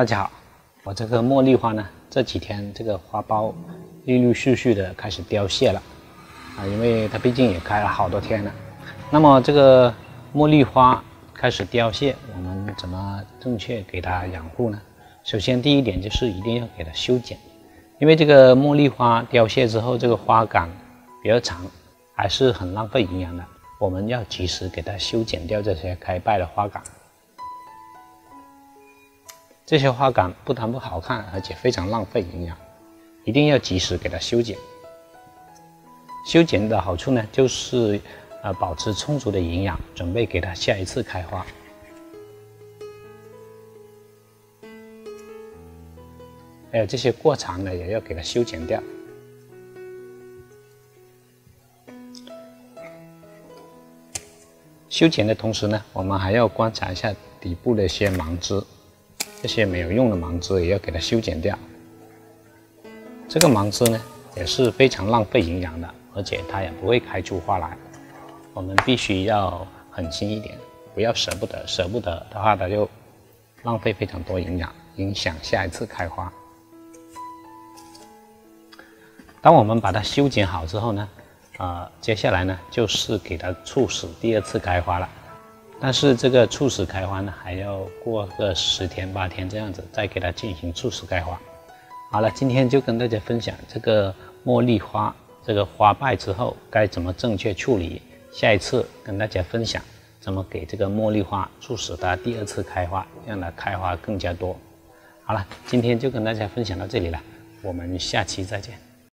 大家好，我这个茉莉花呢，这几天这个花苞陆陆续续的开始凋谢了啊，因为它毕竟也开了好多天了。那么这个茉莉花开始凋谢，我们怎么正确给它养护呢？首先第一点就是一定要给它修剪，因为这个茉莉花凋谢之后，这个花杆比较长，还是很浪费营养的。我们要及时给它修剪掉这些开败的花杆。这些花杆不但不好看，而且非常浪费营养，一定要及时给它修剪。修剪的好处呢，就是呃保持充足的营养，准备给它下一次开花。还有这些过长的也要给它修剪掉。修剪的同时呢，我们还要观察一下底部的一些芒枝，这些没有用的芒枝也要给它修剪掉。这个芒枝呢也是非常浪费营养的，而且它也不会开出花来。我们必须要狠心一点，不要舍不得，舍不得的话它就浪费非常多营养，影响下一次开花。当我们把它修剪好之后呢？啊，接下来呢就是给它促使第二次开花了，但是这个促使开花呢还要过个十天八天这样子再给它进行促使开花。好了，今天就跟大家分享这个茉莉花这个花败之后该怎么正确处理，下一次跟大家分享怎么给这个茉莉花促使它第二次开花，让它开花更加多。好了，今天就跟大家分享到这里了，我们下期再见。